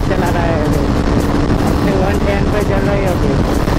चला रहा है अभी वन टेन पे चल रही है अभी।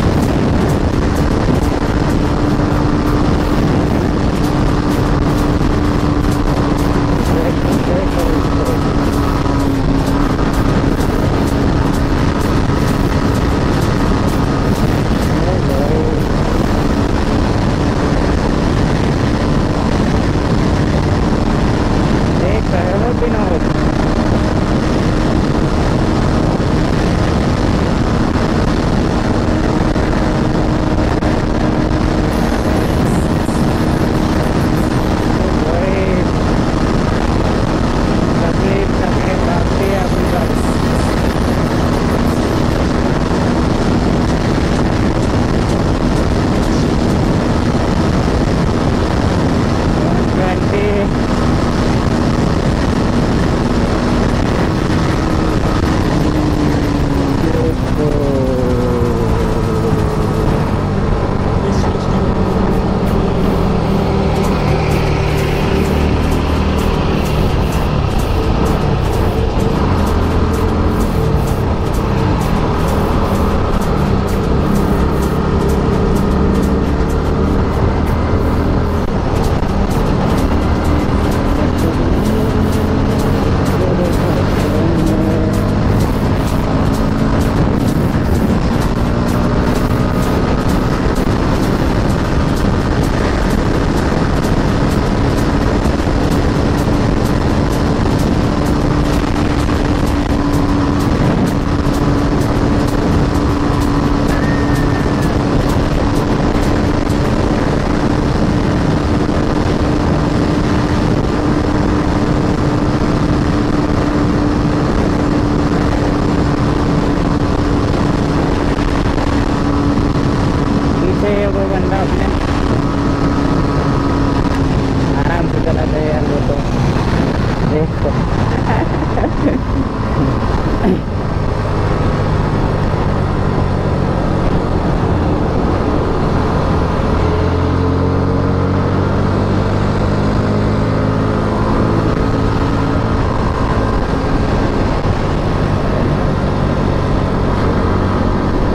देखो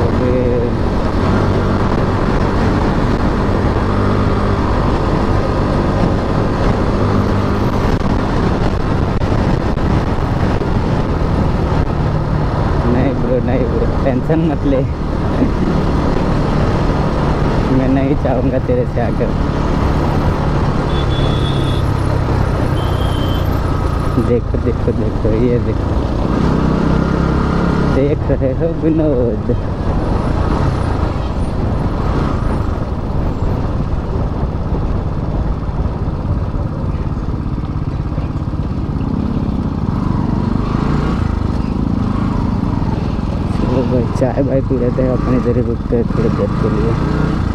अबे नहीं ब्रो नहीं ब्रो टेंशन मत ले। मैं नहीं चाहूँगा तेरे से आकर। देखो देखो देखो, ये देखो। देख रहे हो विनोद चलो भाई चाय भाई पी लेते हैं अपने ज़रिए रुकते हैं थोड़ी देर के लिए।